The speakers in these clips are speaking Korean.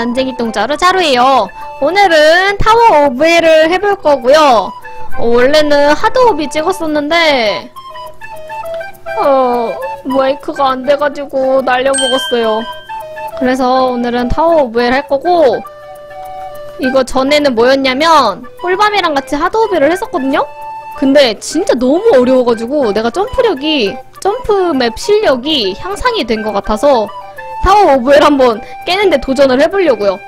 난쟁이 똥자루 자루예요. 오늘은 Tower of Hell을 해볼 거고요. 어, 원래는 hard obby 찍었었는데 어 마이크가 안 돼가지고 날려먹었어요. 그래서 오늘은 Tower of Hell할 거고 이거 전에는 뭐였냐면 홀밤이랑 같이 hard obby를 했었거든요? 근데 진짜 너무 어려워가지고 내가 점프력이 점프 맵 실력이 향상이 된 것 같아서 Tower of Hell 한번 깨는데 도전을 해보려고요.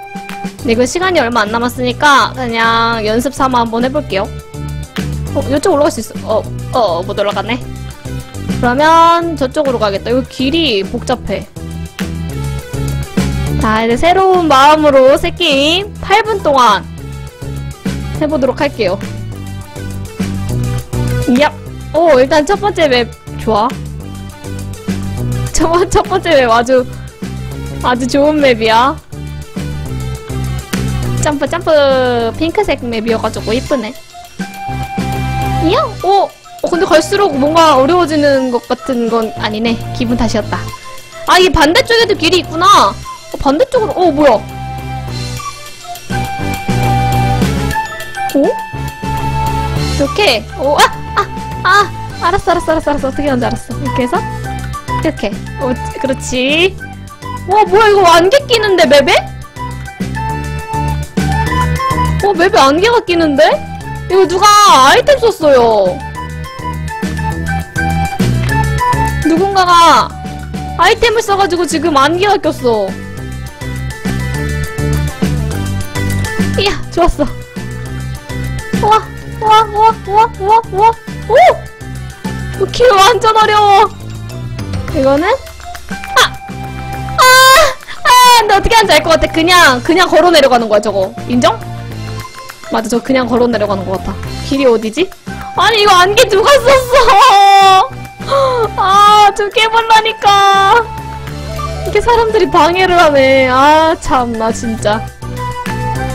근데 이거 시간이 얼마 안 남았으니까 그냥 연습 삼아 한번 해볼게요. 어, 이쪽 올라갈 수 있어. 어, 어, 못 올라가네. 그러면 저쪽으로 가겠다. 이거 길이 복잡해. 자, 이제 새로운 마음으로 새 게임 8분 동안 해보도록 할게요. 얍! 오, 일단 첫 번째 맵 좋아. 첫, 첫 번째 맵 아주 아주 좋은 맵이야. 점프 점프 핑크색 맵이어가지고 이쁘네. 이야? 오! 어, 근데 갈수록 뭔가 어려워지는 것 같은 건 아니네. 기분 탓이었다. 아, 이게 반대쪽에도 길이 있구나. 어, 반대쪽으로, 어, 뭐야. 오? 이렇게, 오, 아! 아! 아! 알았어, 알았어, 알았어, 알았어. 어떻게 하는지 알았어. 이렇게 해서, 이렇게. 어, 그렇지. 와, 뭐야, 이거 안개 끼는데, 맵에? 어, 맵에 안개가 끼는데? 이거 누가 아이템 썼어요. 누군가가 아이템을 써가지고 지금 안개가 꼈어. 이야, 좋았어. 우와, 우와, 우와, 우와, 우와, 우와, 오! 어, 길 완전 어려워. 이거는? 근데 어떻게 하는지 알 것 같아. 그냥, 그냥 걸어 내려가는 거야, 저거. 인정? 맞아, 저 그냥 걸어 내려가는 것 같아. 길이 어디지? 아니, 이거 안개 누가 썼어! 아, 좀 깨볼라니까. 이게 사람들이 방해를 하네. 아, 참, 나 진짜.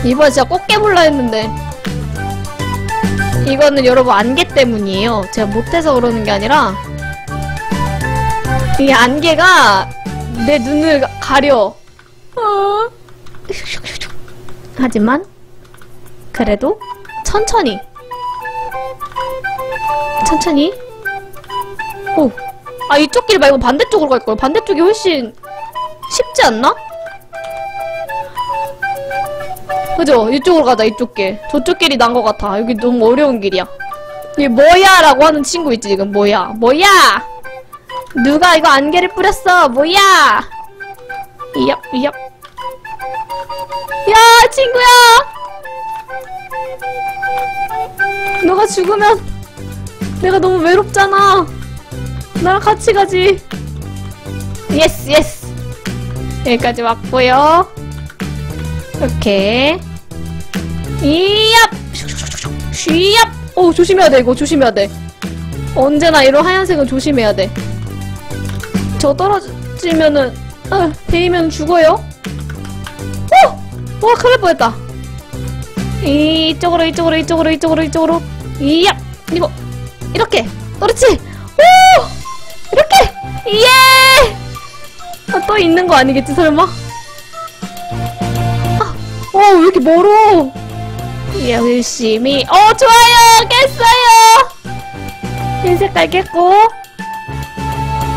이번 진짜 꼭 깨볼라 했는데. 이거는 여러분 안개 때문이에요. 제가 못해서 그러는 게 아니라, 이 안개가 내 눈을 가려. 어. 하지만, 그래도 천천히. 천천히? 오! 아 이쪽 길 말고 반대쪽으로 갈걸 반대쪽이 훨씬 쉽지 않나? 그죠? 이쪽으로 가자 이쪽 길. 저쪽 길이 난 것 같아. 여기 너무 어려운 길이야. 이게 뭐야? 라고 하는 친구 있지 지금. 뭐야? 뭐야? 누가 이거 안개를 뿌렸어? 뭐야 이얍 이얍 야 친구야 너가 죽으면 내가 너무 외롭잖아. 나랑 같이 가지. yes yes. 여기까지 왔고요. 이렇게. 이얍. 쉬얍. 오 조심해야 돼 이거 조심해야 돼. 언제나 이런 하얀색은 조심해야 돼. 저 떨어지면은 아, 데이면 죽어요. 오! 와 큰일 날 뻔했다. 이쪽으로 이쪽으로 이쪽으로 이쪽으로 이쪽으로. 이야! 이거 이렇게. 그렇지. 오! 이렇게. 예! 아, 또 있는 거 아니겠지 설마? 아, 어왜 이렇게 멀어? 예 열심히 어 좋아요. 깼어요. 흰 색깔 깼고.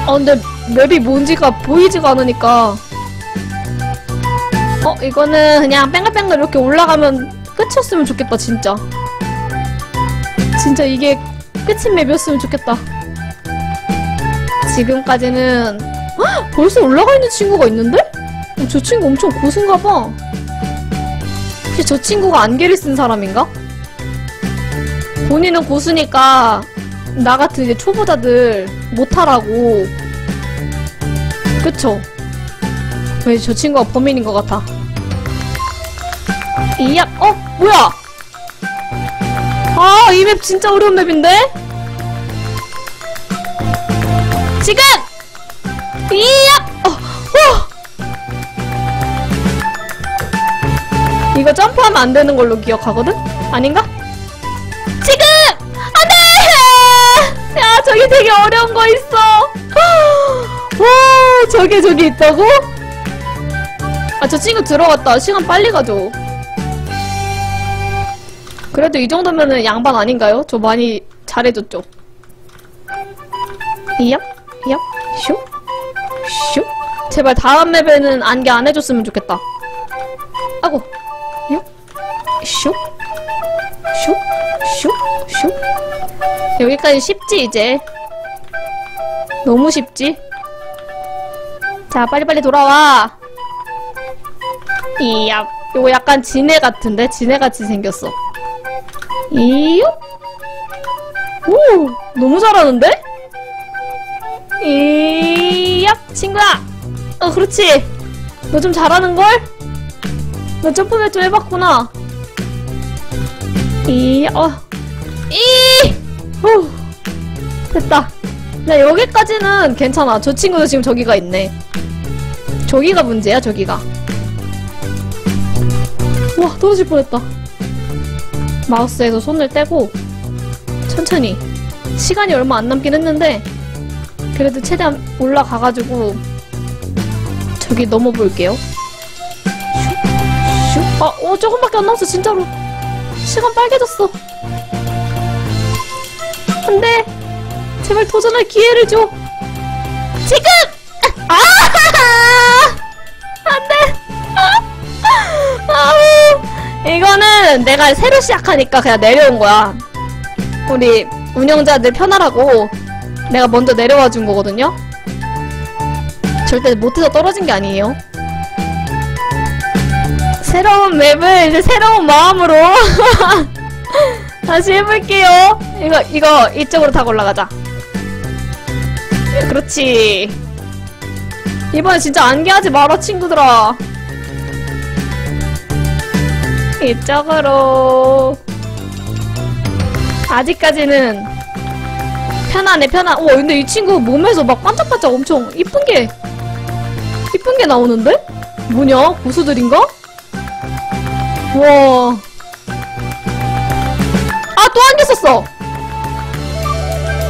어 근데 맵이 뭔지가 보이지가 않으니까 어 이거는 그냥 뺑글뺑글 이렇게 올라가면 끝이었으면 좋겠다 진짜 진짜 이게 끝인 맵이었으면 좋겠다 지금까지는 헉! 벌써 올라가 있는 친구가 있는데? 어, 저 친구 엄청 고수인가봐 혹시 저 친구가 안개를 쓴 사람인가? 본인은 고수니까 나 같은 이제 초보자들 못하라고 그쵸? 왜 저 친구가 범인인 것 같아 이야, 어? 뭐야? 아, 이 맵 진짜 어려운 맵인데? 지금! 이야! 어, 어! 이거 점프하면 안 되는 걸로 기억하거든? 아닌가? 지금! 안 돼! 야, 저기 되게 어려운 거 있어! 와, 저게 저기 있다고? 아, 저 친구 들어갔다. 시간 빨리 가죠. 그래도 이 정도면은 양반 아닌가요? 저 많이 잘해줬죠. 얍, 얍, 슉, 슉. 제발 다음 맵에는 안개 안 해줬으면 좋겠다. 아고, 얍, 슉, 슉, 슉, 슉. 여기까지 쉽지, 이제. 너무 쉽지? 자, 빨리빨리 돌아와. 이야, 요거 약간 지네 같은데? 지네같이 생겼어. 이요? 오, 너무 잘하는데? 이야, 친구야! 어, 그렇지! 너 좀 잘하는걸? 너 점프맨 좀 해봤구나. 이, 어, 이! 후, 됐다. 나 여기까지는 괜찮아. 저 친구도 지금 저기가 있네. 저기가 문제야, 저기가. 와, 떨어질 뻔했다. 마우스에서 손을 떼고 천천히 시간이 얼마 안 남긴 했는데 그래도 최대한 올라가가지고 저기 넘어볼게요. 아, 어, 조금밖에 안 남았어, 진짜로. 시간 빨개졌어. 안 돼. 제발 도전할 기회를 줘. 지금! 아! 안 돼! 아우! 이거는 내가 새로 시작하니까 그냥 내려온 거야. 우리 운영자들 편하라고 내가 먼저 내려와 준 거거든요? 절대 못해서 떨어진 게 아니에요. 새로운 맵을 이제 새로운 마음으로 다시 해볼게요. 이거, 이거, 이쪽으로 타고 올라가자. 그렇지. 이번에 진짜 안개하지 마라, 친구들아. 이쪽으로. 아직까지는 편하네, 편한. 와, 근데 이 친구 몸에서 막 반짝반짝 엄청 이쁜 게, 이쁜 게 나오는데? 뭐냐? 고수들인가? 와. 아, 또 안개 썼어!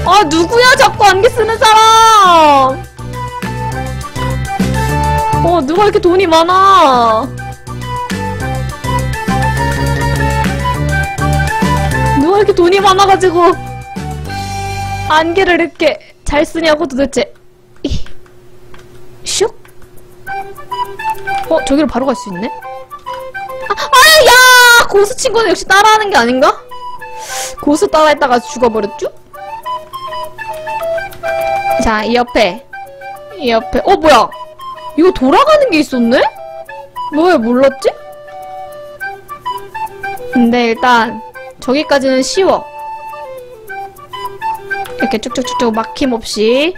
아, 누구야, 자꾸 안개 쓰는 사람! 어, 누가 이렇게 돈이 많아? 누가 이렇게 돈이 많아가지고, 안개를 이렇게 잘 쓰냐고 도대체. 이, 슉? 어, 저기로 바로 갈 수 있네? 아, 아유, 야! 고수 친구는 역시 따라하는 게 아닌가? 고수 따라했다가 죽어버렸죠? 자, 이 옆에. 이 옆에. 어, 뭐야? 이거 돌아가는 게 있었네? 뭐야, 몰랐지? 근데 일단, 저기까지는 쉬워. 이렇게 쭉쭉쭉쭉 막힘없이.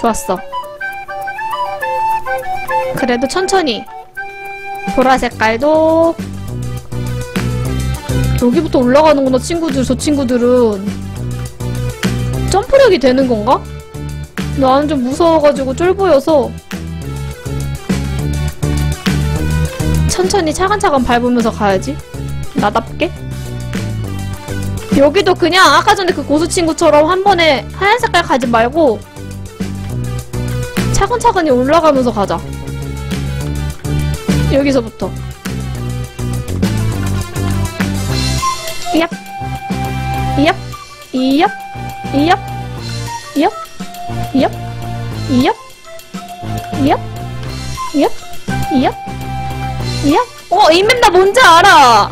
좋았어. 그래도 천천히. 보라 색깔도 여기부터 올라가는구나 친구들 저 친구들은 점프력이 되는 건가? 나는 좀 무서워가지고 쫄보여서 천천히 차근차근 밟으면서 가야지. 나답게. 여기도 그냥 아까 전에 그 고수 친구처럼 한 번에 하얀 색깔 가지 말고 차근차근히 올라가면서 가자. 여기서부터. 이얍. 이얍. 이얍. 이얍. 이얍 이얍 이얍 이얍 이얍 이얍 이얍 어, 이 맵 나 뭔지 알아!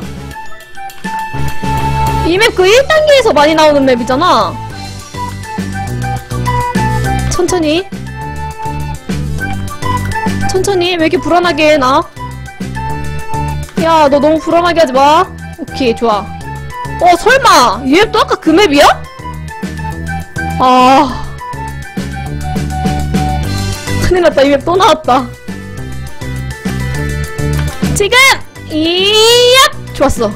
이 맵 그 1단계에서 많이 나오는 맵이잖아. 천천히. 천천히. 왜 이렇게 불안하게 해, 나? 야, 너 너무 불안하게 하지 마. 오케이, 좋아. 어, 설마! 이 맵도 아까 그 맵이야? 아. 큰일 났다. 이맵또 나왔다. 지금! 이야! 좋았어.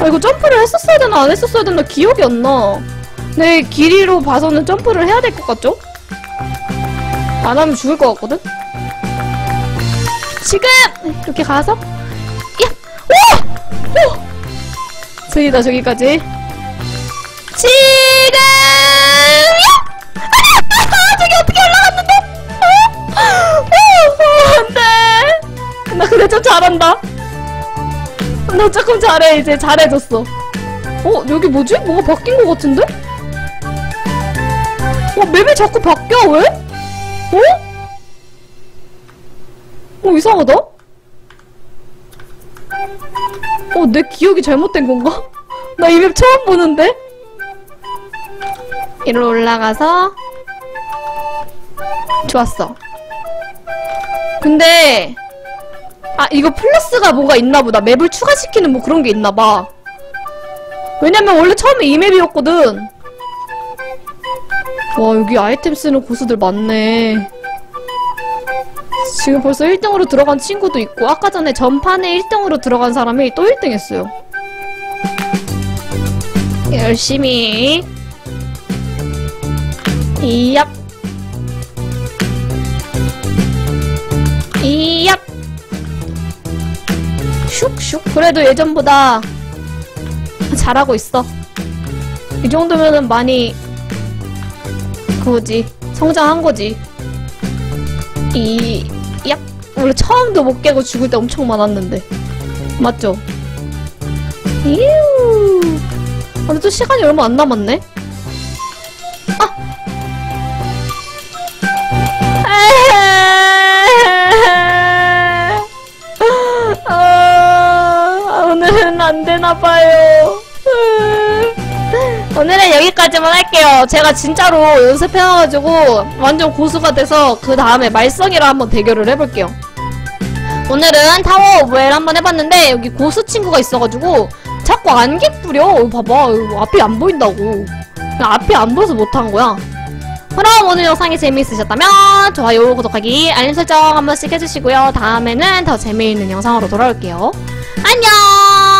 아, 이거 점프를 했었어야 되나, 안 했었어야 되나 기억이 안 나. 내 길이로 봐서는 점프를 해야 될 것 같죠? 안 하면 죽을 것 같거든? 지금! 이렇게 가서, 야! 오! 오! 저기다, 저기까지. 지금! 야! 어떻게 올라갔는데? 어? 어, 어, 나 근데 좀 잘한다. 나 조금 잘해 이제 잘해졌어. 어 여기 뭐지? 뭐가 바뀐 것 같은데? 어 맵이 자꾸 바뀌어 왜? 어? 어 이상하다. 어 내 기억이 잘못된 건가? 나 이 맵 처음 보는데? 이리로 올라가서 좋았어. 근데 아 이거 플러스가 뭐가 있나보다. 맵을 추가시키는 뭐 그런 게 있나봐. 왜냐면 원래 처음에 이 맵이었거든. 와 여기 아이템 쓰는 고수들 많네. 지금 벌써 1등으로 들어간 친구도 있고 아까 전에 전판에 1등으로 들어간 사람이 또 1등 했어요. 열심히. 이얍 이얍 슉슉. 그래도 예전보다 잘하고 있어. 이 정도면은 많이 그거지. 성장한 거지. 이얍 원래 처음도 못 깨고 죽을 때 엄청 많았는데. 맞죠? 이유. 아, 근데 또 시간이 얼마 안 남았네 안 되나봐요. 오늘은 여기까지만 할게요. 제가 진짜로 연습해와가지고 완전 고수가 돼서 그 다음에 말썽이랑 한번 대결을 해볼게요. 오늘은 Tower of Hell 한번 해봤는데 여기 고수 친구가 있어가지고 자꾸 안개 뿌려. 봐봐. 앞이 안 보인다고. 앞이 안 보여서 못한 거야. 그럼 오늘 영상이 재미있으셨다면 좋아요, 구독하기, 알림 설정 한 번씩 해주시고요. 다음에는 더 재미있는 영상으로 돌아올게요. 안녕!